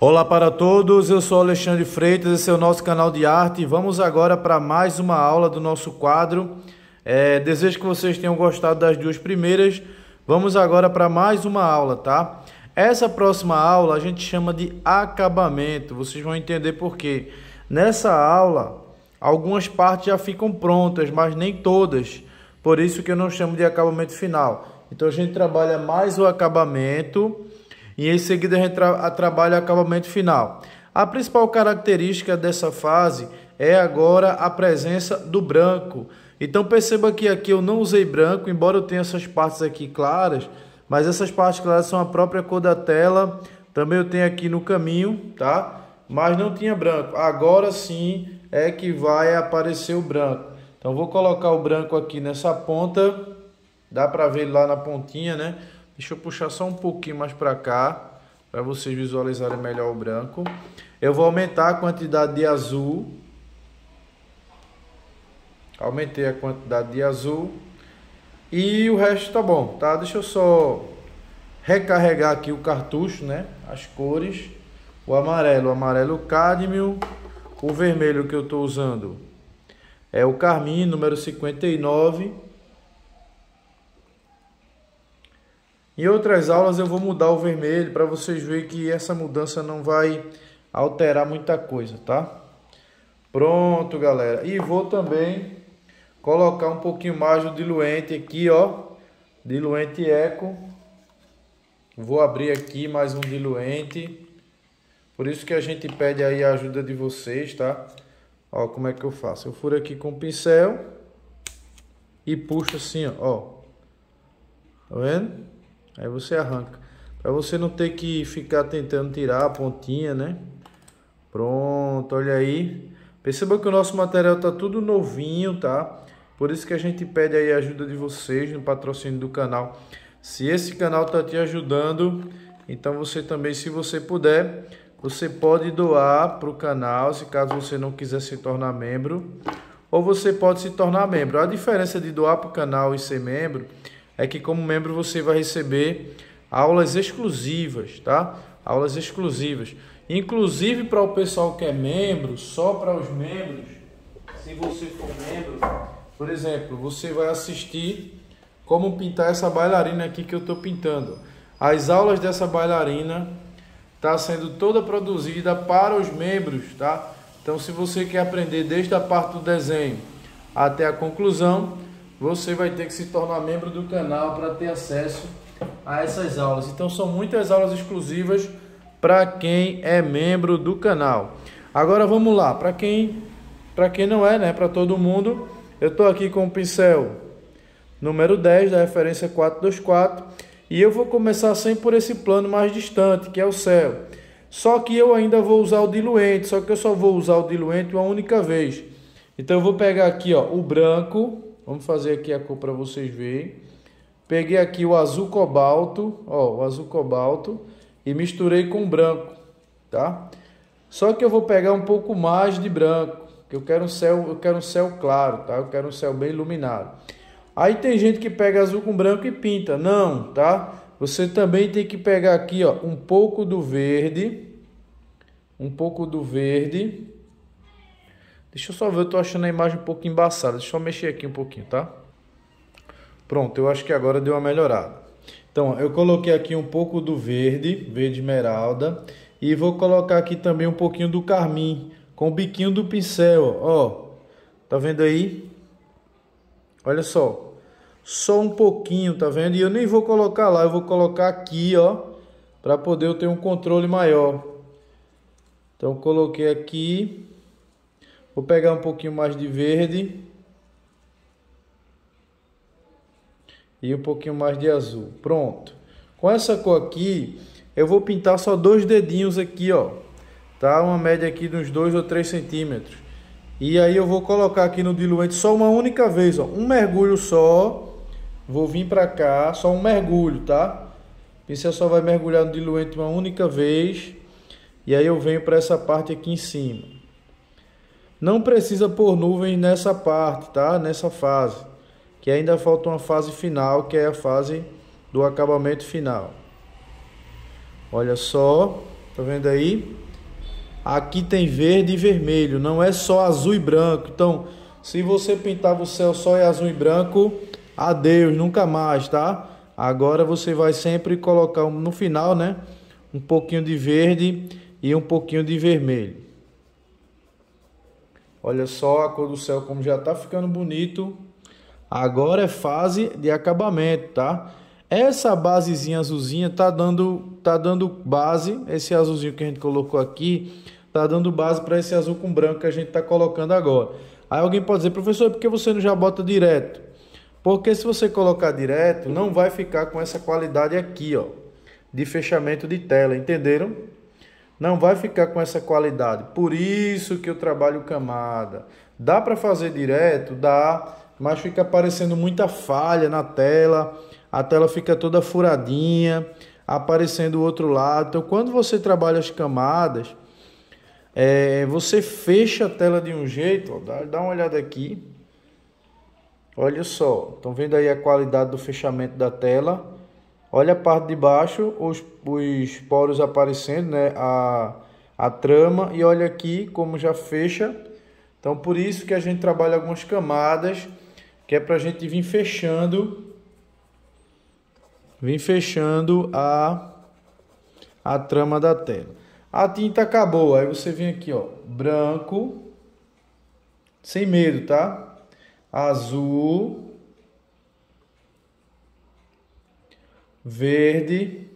Olá para todos, eu sou Alexandre Freitas, esse é o nosso canal de arte. Vamos agora para mais uma aula do nosso quadro. É, desejo que vocês tenham gostado das duas primeiras. Vamos agora para mais uma aula, tá? Essa próxima aula a gente chama de acabamento, vocês vão entender por quê. Nessa aula, algumas partes já ficam prontas, mas nem todas. Por isso que eu não chamo de acabamento final. Então a gente trabalha mais o acabamento e em seguida a gente tra trabalha o acabamento final. A principal característica dessa fase é agora a presença do branco. Então perceba que aqui eu não usei branco, embora eu tenha essas partes aqui claras, mas essas partes claras são a própria cor da tela. Também eu tenho aqui no caminho, tá? Mas não tinha branco. Agora sim é que vai aparecer o branco. Então vou colocar o branco aqui nessa ponta. Dá para ver lá na pontinha, né? Deixa eu puxar só um pouquinho mais para cá, para vocês visualizarem melhor o branco. Eu vou aumentar a quantidade de azul. Aumentei a quantidade de azul. E o resto tá bom, tá? Deixa eu só recarregar aqui o cartucho, né? As cores. O amarelo, o amarelo cádmio. O vermelho que eu estou usando é o carmim, número 59. Em outras aulas eu vou mudar o vermelho para vocês verem que essa mudança não vai alterar muita coisa, tá? Pronto, galera. E vou também colocar um pouquinho mais do diluente aqui, ó. Diluente Eco. Vou abrir aqui mais um diluente. Por isso que a gente pede aí a ajuda de vocês, tá? Ó, como é que eu faço? Eu furo aqui com o pincel e puxo assim, ó. Tá vendo? Aí você arranca. Para você não ter que ficar tentando tirar a pontinha, né? Pronto, olha aí. Perceba que o nosso material tá tudo novinho, tá? Por isso que a gente pede aí a ajuda de vocês no patrocínio do canal. Se esse canal tá te ajudando, então você também, se você puder, você pode doar para o canal, se caso você não quiser se tornar membro, ou você pode se tornar membro. A diferença de doar para o canal e ser membro é que como membro você vai receber aulas exclusivas, tá? Aulas exclusivas. Inclusive para o pessoal que é membro, só para os membros, se você for membro, por exemplo, você vai assistir como pintar essa bailarina aqui que eu estou pintando. As aulas dessa bailarina está sendo toda produzida para os membros, tá? Então, se você quer aprender desde a parte do desenho até a conclusão, você vai ter que se tornar membro do canal para ter acesso a essas aulas. Então são muitas aulas exclusivas para quem é membro do canal. Agora vamos lá, para quem para quem não é, né, para todo mundo, eu estou aqui com o pincel número 10 da referência 424 e eu vou começar sempre por esse plano mais distante, que é o céu. Só que eu ainda vou usar o diluente, só que eu só vou usar o diluente uma única vez. Então eu vou pegar aqui, ó, o branco, Vamos fazer aqui a cor para vocês verem. Peguei aqui o azul cobalto, ó, o azul cobalto e misturei com branco, tá? Só que eu vou pegar um pouco mais de branco, que eu quero um céu, eu quero um céu claro, tá? Eu quero um céu bem iluminado. Aí tem gente que pega azul com branco e pinta. Não, tá? Você também tem que pegar aqui, ó, um pouco do verde, um pouco do verde Deixa eu só ver, eu tô achando a imagem um pouco embaçada. Deixa eu mexer aqui um pouquinho, tá? Pronto, eu acho que agora deu uma melhorada. Então, eu coloquei aqui um pouco do verde, verde esmeralda. E vou colocar aqui também um pouquinho do carmim, com o biquinho do pincel, ó. Tá vendo aí? Olha só. Só um pouquinho, tá vendo? E eu nem vou colocar lá, eu vou colocar aqui, ó. Para poder eu ter um controle maior. Então, coloquei aqui. Vou pegar um pouquinho mais de verde. E um pouquinho mais de azul. Pronto. Com essa cor aqui, eu vou pintar só dois dedinhos aqui, ó. Tá? Uma média aqui de uns 2 ou 3 centímetros. E aí eu vou colocar aqui no diluente só uma única vez, ó. Um mergulho só. Vou vir pra cá, só um mergulho, tá? Pincel só vai mergulhar no diluente uma única vez. E aí eu venho para essa parte aqui em cima. Não precisa pôr nuvens nessa parte, tá? Nessa fase. Que ainda falta uma fase final, que é a fase do acabamento final. Olha só. Tá vendo aí? Aqui tem verde e vermelho, não é só azul e branco. Então, se você pintava o céu só em azul e branco, adeus, nunca mais, tá? Agora você vai sempre colocar no final, né? Um pouquinho de verde e um pouquinho de vermelho. Olha só a cor do céu como já tá ficando bonito. Agora é fase de acabamento, tá? Essa basezinha azulzinha tá dando, tá dando base, esse azulzinho que a gente colocou aqui, tá dando base para esse azul com branco que a gente tá colocando agora. Aí alguém pode dizer, professor, por que você não já bota direto? Porque se você colocar direto, não vai ficar com essa qualidade aqui, ó, de fechamento de tela, entenderam? Não vai ficar com essa qualidade. Por isso que eu trabalho camada. Dá para fazer direto? Dá, mas fica aparecendo muita falha na tela. A tela fica toda furadinha, aparecendo o outro lado. Então, quando você trabalha as camadas, é, você fecha a tela de um jeito, ó, dá, dá uma olhada aqui. Olha só, estão vendo aí a qualidade do fechamento da tela. Olha a parte de baixo, os, os poros aparecendo, né? A, a trama. E olha aqui como já fecha. Então, por isso que a gente trabalha algumas camadas, que é para a gente vir fechando, vir fechando a, a trama da tela. A tinta acabou, aí você vem aqui, ó, branco, sem medo, tá? azul, verde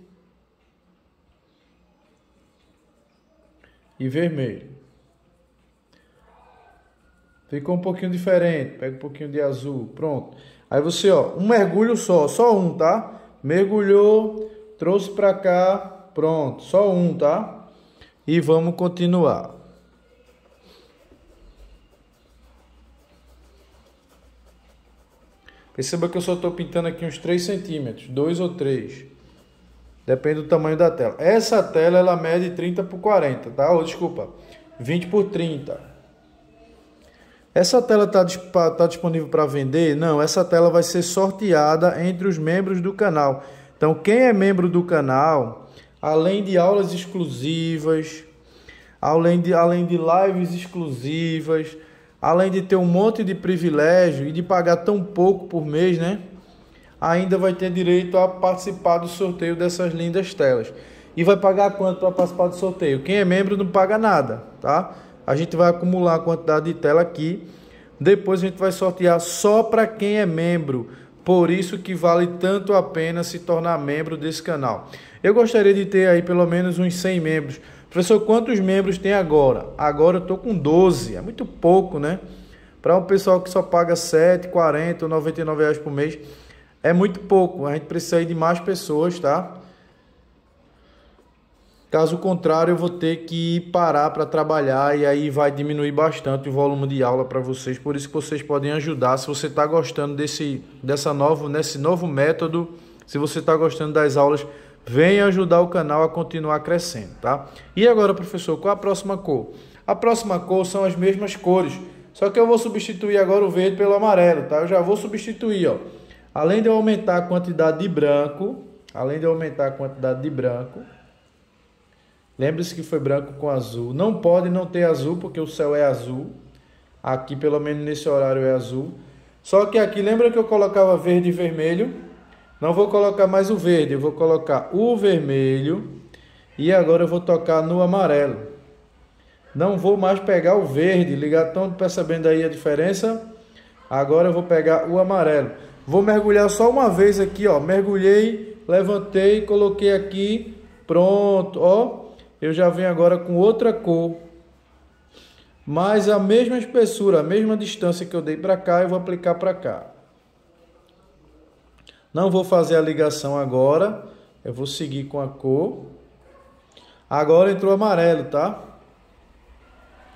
e vermelho. Ficou um pouquinho diferente. Pega um pouquinho de azul. Pronto. Aí você, ó, um mergulho só, só um, tá? Mergulhou, trouxe para cá, pronto, só um, tá? E vamos continuar. Perceba que eu só estou pintando aqui uns 3 centímetros, 2 ou 3. Depende do tamanho da tela. Essa tela ela mede 30 por 40, tá? Ou, desculpa, 20 por 30. Essa tela está tá disponível para vender? Não, essa tela vai ser sorteada entre os membros do canal. Então, quem é membro do canal, além de aulas exclusivas, além de, além de lives exclusivas, além de ter um monte de privilégio e de pagar tão pouco por mês, né? Ainda vai ter direito a participar do sorteio dessas lindas telas. E vai pagar quanto para participar do sorteio? Quem é membro não paga nada, tá? A gente vai acumular a quantidade de tela aqui. Depois a gente vai sortear só para quem é membro. Por isso que vale tanto a pena se tornar membro desse canal. Eu gostaria de ter aí pelo menos uns 100 membros Professor, quantos membros tem agora? Agora eu estou com 12, é muito pouco, né? Para um pessoal que só paga 7, 40 ou 99 reais por mês, é muito pouco. A gente precisa de mais pessoas, tá? Caso contrário, eu vou ter que parar para trabalhar e aí vai diminuir bastante o volume de aula para vocês. Por isso que vocês podem ajudar. Se você está gostando desse, dessa novo, nesse novo método, se você está gostando das aulas, venha ajudar o canal a continuar crescendo, tá? E agora, professor, qual a próxima cor? A próxima cor são as mesmas cores, só que eu vou substituir agora o verde pelo amarelo, tá? Eu já vou substituir, ó. Além de eu aumentar a quantidade de branco, além de eu aumentar a quantidade de branco, lembre-se que foi branco com azul. Não pode não ter azul, porque o céu é azul. Aqui, pelo menos nesse horário, é azul. Só que aqui, lembra que eu colocava verde e vermelho? Não vou colocar mais o verde, eu vou colocar o vermelho e agora eu vou tocar no amarelo. Não vou mais pegar o verde, ligar, estão percebendo aí a diferença? Agora eu vou pegar o amarelo. Vou mergulhar só uma vez aqui, ó. Mergulhei, levantei, coloquei aqui, pronto, ó. Eu já venho agora com outra cor. Mas a mesma espessura, a mesma distância que eu dei para cá, eu vou aplicar para cá. Não vou fazer a ligação agora. Eu vou seguir com a cor. Agora entrou amarelo, tá?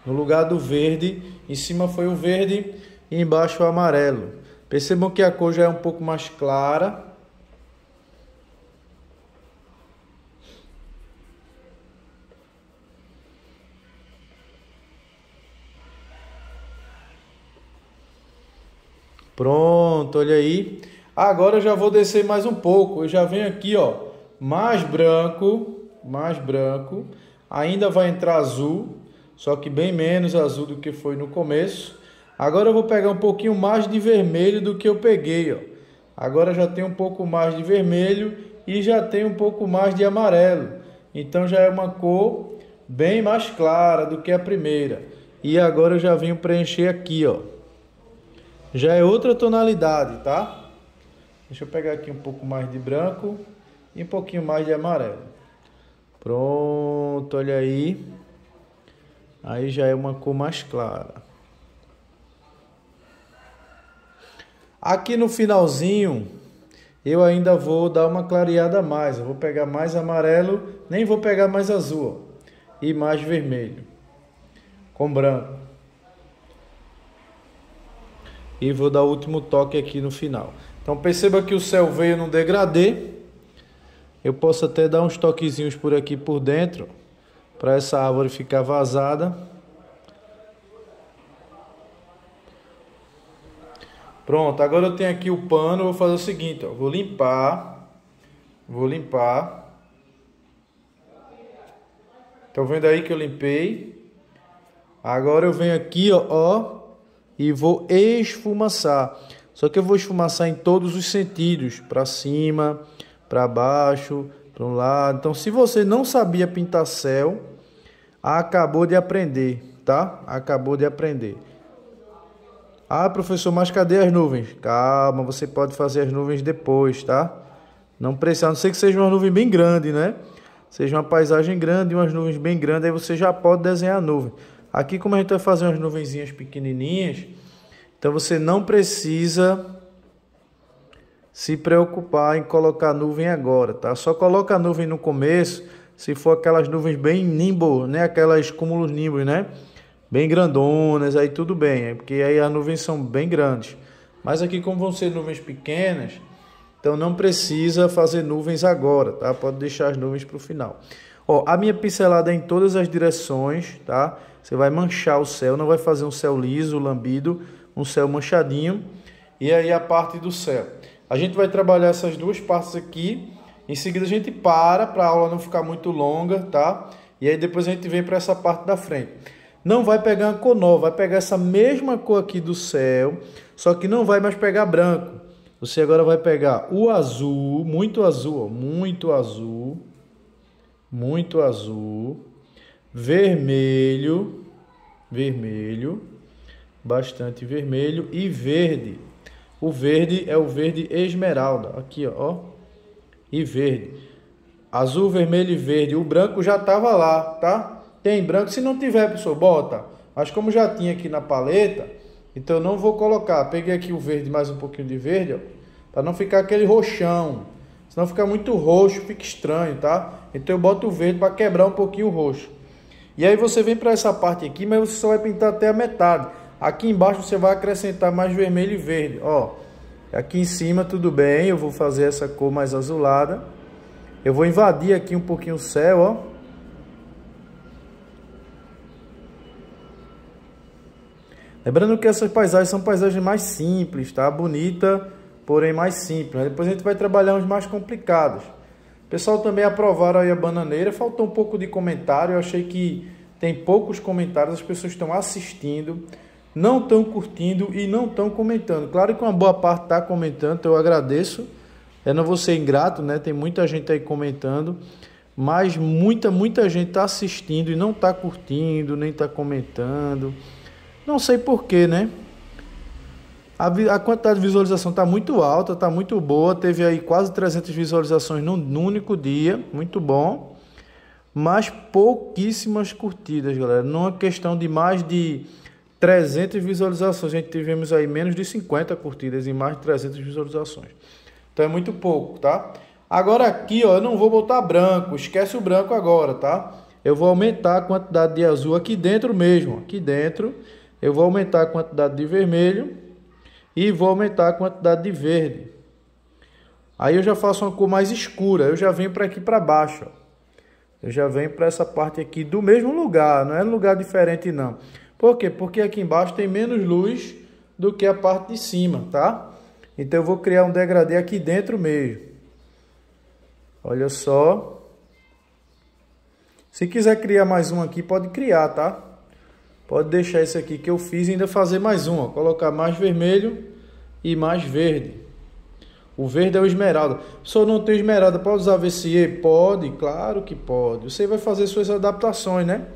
No lugar do verde, em cima foi o verde e embaixo o amarelo. Percebam que a cor já é um pouco mais clara. Pronto, olha aí. Agora eu já vou descer mais um pouco. Eu já venho aqui, ó, mais branco, mais branco. ainda vai entrar azul, só que bem menos azul do que foi no começo. Agora eu vou pegar um pouquinho mais de vermelho do que eu peguei, ó. Agora já tem um pouco mais de vermelho e já tem um pouco mais de amarelo. Então já é uma cor bem mais clara do que a primeira. E agora eu já venho preencher aqui, ó. Já é outra tonalidade, tá? Deixa eu pegar aqui um pouco mais de branco e um pouquinho mais de amarelo. Pronto, olha aí. Aí já é uma cor mais clara. Aqui no finalzinho, eu ainda vou dar uma clareada a mais. Eu vou pegar mais amarelo, nem vou pegar mais azul. Ó, e mais vermelho. Com branco. E vou dar o último toque aqui no final. Então perceba que o céu veio no degradê. Eu posso até dar uns toquezinhos por aqui por dentro. Para essa árvore ficar vazada. Pronto, agora eu tenho aqui o pano, vou fazer o seguinte, ó, vou limpar, vou limpar. Estão vendo aí que eu limpei? Agora eu venho aqui, ó, ó, e vou esfumaçar. Só que eu vou esfumaçar em todos os sentidos, para cima, para baixo, para um lado. Então, se você não sabia pintar céu, acabou de aprender, tá? Acabou de aprender. Ah, professor, mas cadê as nuvens? Calma, você pode fazer as nuvens depois, tá? Não precisa, a não ser que seja uma nuvem bem grande, né? Seja uma paisagem grande, umas nuvens bem grandes, aí você já pode desenhar a nuvem. Aqui, como a gente vai fazer umas nuvenzinhas pequenininhas, então você não precisa se preocupar em colocar nuvem agora, tá? Só coloca a nuvem no começo, se for aquelas nuvens bem nimbo, né? Aquelas cúmulos nimbos, né? bem grandonas, aí tudo bem, porque aí as nuvens são bem grandes. Mas aqui como vão ser nuvens pequenas, então não precisa fazer nuvens agora, tá? Pode deixar as nuvens para o final. Ó, a minha pincelada é em todas as direções, tá? Você vai manchar o céu, não vai fazer um céu liso, lambido, um céu manchadinho. E aí a parte do céu. A gente vai trabalhar essas duas partes aqui. Em seguida a gente para para a aula não ficar muito longa, tá? E aí depois a gente vem para essa parte da frente não vai pegar uma cor nova, vai pegar essa mesma cor aqui do céu, só que não vai mais pegar branco. Você agora vai pegar o azul, muito azul, ó, muito azul, muito azul, vermelho, vermelho, bastante vermelho e verde. O verde é o verde esmeralda, aqui ó, e verde. Azul, vermelho e verde. O branco já estava lá, tá? Tem branco. Se não tiver, pessoal, bota. Mas como já tinha aqui na paleta, então não vou colocar. Peguei aqui o verde, mais um pouquinho de verde, ó. Para não ficar aquele roxão. Senão fica muito roxo, fica estranho, tá? Então eu boto o verde para quebrar um pouquinho o roxo. E aí você vem para essa parte aqui, mas você só vai pintar até a metade. Aqui embaixo você vai acrescentar mais vermelho e verde, ó. Aqui em cima tudo bem, eu vou fazer essa cor mais azulada. Eu vou invadir aqui um pouquinho o céu, ó. Lembrando que essas paisagens são paisagens mais simples, tá? Bonita, porém mais simples. Depois a gente vai trabalhar uns mais complicados. O pessoal também aprovaram aí a bananeira. Faltou um pouco de comentário. Eu achei que tem poucos comentários. As pessoas estão assistindo, não estão curtindo e não estão comentando. Claro que uma boa parte está comentando, então eu agradeço. Eu não vou ser ingrato, né? Tem muita gente aí comentando. Mas muita, muita gente está assistindo e não está curtindo, nem está comentando. Não sei porquê, né? A, a, quantidade de visualização está muito alta, está muito boa. Teve aí quase 300 visualizações num, num, único dia, muito bom. Mas pouquíssimas curtidas, galera. Numa questão de mais de 300 visualizações, a gente tivemos aí menos de 50 curtidas e mais de 300 visualizações. Então é muito pouco, tá? Agora aqui, ó, eu não vou botar branco, esquece o branco agora, tá? Eu vou aumentar a quantidade de azul aqui dentro mesmo, aqui dentro eu vou aumentar a quantidade de vermelho e vou aumentar a quantidade de verde. Aí eu já faço uma cor mais escura, eu já venho para aqui para baixo. Ó. Eu já venho para essa parte aqui do mesmo lugar, não é lugar diferente não. Por quê? Porque aqui embaixo tem menos luz do que a parte de cima, tá? Então eu vou criar um degradê aqui dentro mesmo. Olha só. Se quiser criar mais um aqui, pode criar, tá? Pode deixar esse aqui que eu fiz e ainda fazer mais um, ó. Colocar mais vermelho e mais verde. O verde é o esmeralda. Se eu não tem esmeralda, pode usar VCE? Pode, claro que pode. Você vai fazer suas adaptações, né?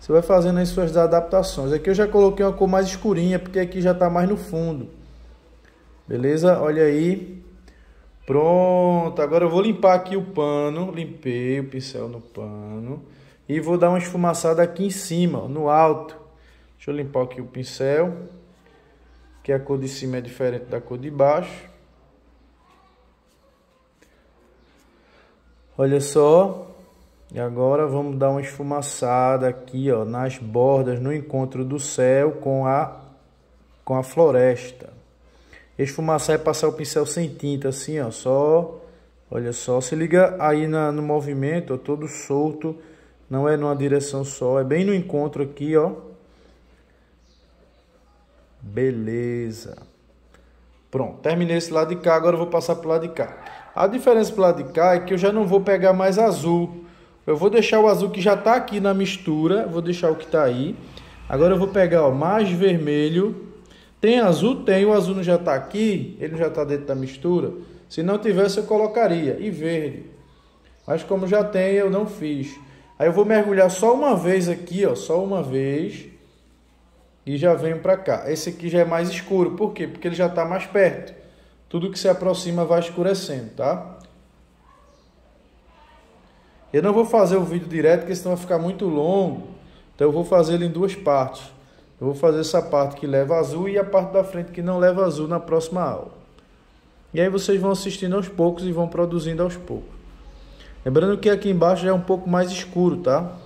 Você vai fazendo as suas adaptações. Aqui eu já coloquei uma cor mais escurinha, porque aqui já está mais no fundo. Beleza? Olha aí. Pronto. Agora eu vou limpar aqui o pano. Limpei o pincel no pano. E vou dar uma esfumaçada aqui em cima, no alto. Deixa eu limpar aqui o pincel. Que a cor de cima é diferente da cor de baixo. Olha só. E agora vamos dar uma esfumaçada aqui, ó, nas bordas, no encontro do céu com a com a floresta. Esfumaçar é passar o pincel sem tinta, assim, ó, só, olha só, se liga aí na, no movimento, ó, todo solto, não é numa direção só, é bem no encontro aqui, ó. Beleza. Pronto, terminei esse lado de cá, agora eu vou passar pro lado de cá. A diferença pro lado de cá é que eu já não vou pegar mais azul, eu vou deixar o azul que já está aqui na mistura, vou deixar o que está aí. Agora eu vou pegar mais vermelho. Tem azul? Tem. O azul não já está aqui, ele já está dentro da mistura. Se não tivesse, eu colocaria. E verde. Mas como já tem, eu não fiz. Aí eu vou mergulhar só uma vez aqui, ó, só uma vez. E já venho para cá. Esse aqui já é mais escuro. Por quê? Porque ele já está mais perto. Tudo que se aproxima vai escurecendo, tá? Eu não vou fazer o vídeo direto, porque senão vai ficar muito longo. Então eu vou fazer ele em duas partes. Eu vou fazer essa parte que leva azul e a parte da frente que não leva azul na próxima aula. E aí vocês vão assistindo aos poucos e vão produzindo aos poucos. Lembrando que aqui embaixo já é um pouco mais escuro, tá?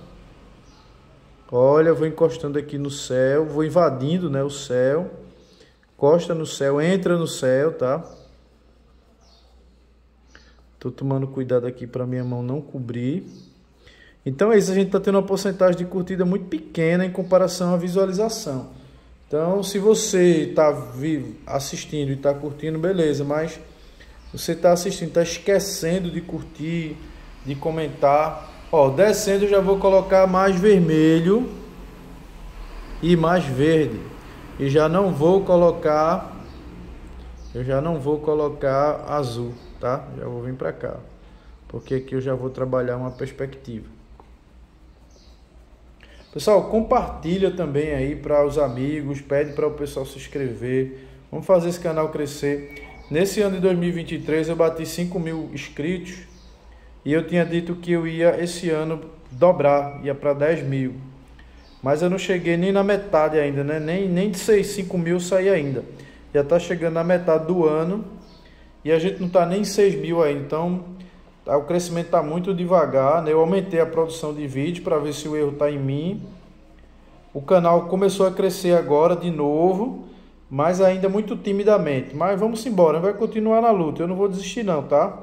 Olha, eu vou encostando aqui no céu, vou invadindo, né, o céu. Encosta no céu, entra no céu, tá? Tô tomando cuidado aqui para minha mão não cobrir. Então é isso, a gente está tendo uma porcentagem de curtida muito pequena em comparação à visualização. Então, se você está assistindo e está curtindo, beleza, mas você está assistindo, está esquecendo de curtir, de comentar. Ó, descendo eu já vou colocar mais vermelho e mais verde. E já não vou colocar, eu já não vou colocar azul tá? Já vou vir para cá, porque aqui eu já vou trabalhar uma perspectiva. Pessoal, compartilha também aí para os amigos, pede para o pessoal se inscrever. Vamos fazer esse canal crescer. Nesse ano de 2023 eu bati 5 mil inscritos e eu tinha dito que eu ia esse ano dobrar, ia para 10 mil. Mas eu não cheguei nem na metade ainda, né? Nem, nem de 6, 5 mil saí ainda. Já está chegando na metade do ano e a gente não está nem em 6 mil ainda, então tá, o crescimento está muito devagar. Né? Eu aumentei a produção de vídeo para ver se o erro está em mim. O canal começou a crescer agora de novo, mas ainda muito timidamente. Mas vamos embora, vai continuar na luta. Eu não vou desistir não, tá?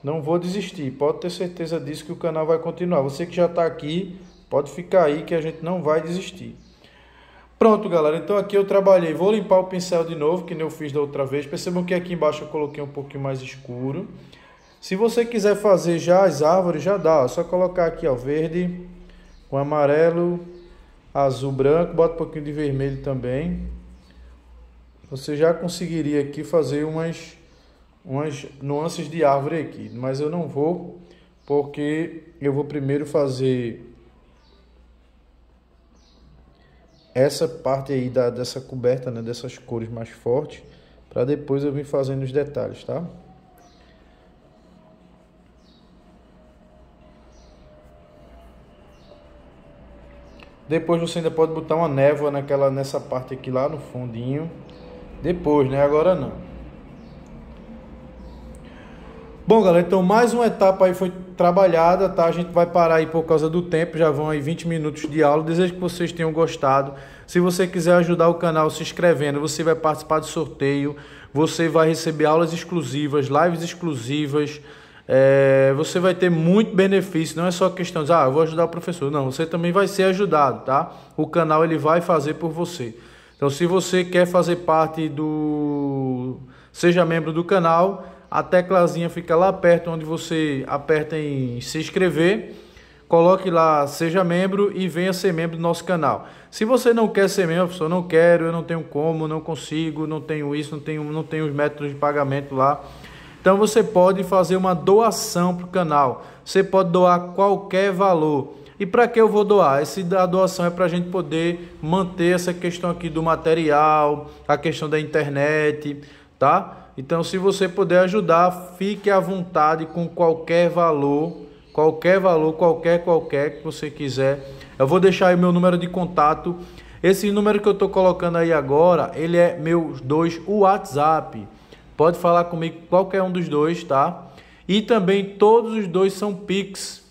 Não vou desistir. Pode ter certeza disso que o canal vai continuar. Você que já está aqui, pode ficar aí que a gente não vai desistir. Pronto, galera. Então aqui eu trabalhei. Vou limpar o pincel de novo, que nem eu fiz da outra vez. Percebam que aqui embaixo eu coloquei um pouquinho mais escuro. Se você quiser fazer já as árvores, já dá. É só colocar aqui, ó, verde com amarelo, azul, branco. Bota um pouquinho de vermelho também. Você já conseguiria aqui fazer umas, umas nuances de árvore aqui. Mas eu não vou, porque eu vou primeiro fazer essa parte aí da, dessa coberta, né, dessas cores mais fortes, para depois eu vir fazendo os detalhes, tá? Depois você ainda pode botar uma névoa naquela, nessa parte aqui lá no fundinho. Depois, né? Agora não. Bom, galera, então mais uma etapa aí foi trabalhada, tá? A gente vai parar aí por causa do tempo, já vão aí 20 minutos de aula. Desejo que vocês tenham gostado. Se você quiser ajudar o canal se inscrevendo, você vai participar do sorteio, você vai receber aulas exclusivas, lives exclusivas. É, você vai ter muito benefício, não é só questão de, ah, eu vou ajudar o professor. Não, você também vai ser ajudado, tá? O canal ele vai fazer por você. Então, se você quer fazer parte do. Seja membro do canal, a teclazinha fica lá perto onde você aperta em se inscrever. coloque lá, seja membro e venha ser membro do nosso canal. Se você não quer ser membro, pessoal, não quero, eu não tenho como, não consigo, não tenho isso, não tenho, não tenho os métodos de pagamento lá. Então você pode fazer uma doação para o canal. Você pode doar qualquer valor. E para que eu vou doar? Esse da doação é para a gente poder manter essa questão aqui do material, a questão da internet, tá? Então, se você puder ajudar, fique à vontade com qualquer valor qualquer valor, qualquer, qualquer que você quiser. Eu vou deixar aí meu número de contato. Esse número que eu estou colocando aí agora, ele é meus dois WhatsApp. Pode falar comigo qualquer um dos dois, tá? E também todos os dois são Pix.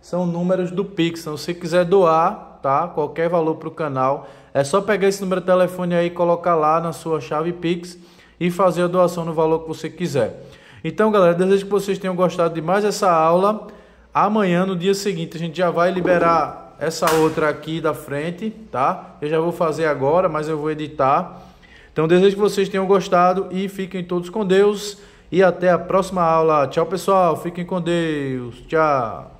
São números do Pix. Então, se quiser doar, tá? Qualquer valor para o canal, é só pegar esse número de telefone aí, colocar lá na sua chave Pix e fazer a doação no valor que você quiser. Então, galera, desejo que vocês tenham gostado de mais essa aula. Amanhã, no dia seguinte, a gente já vai liberar essa outra aqui da frente, tá? Eu já vou fazer agora, mas eu vou editar. Então, desejo que vocês tenham gostado e fiquem todos com Deus. E até a próxima aula. Tchau, pessoal. Fiquem com Deus. Tchau.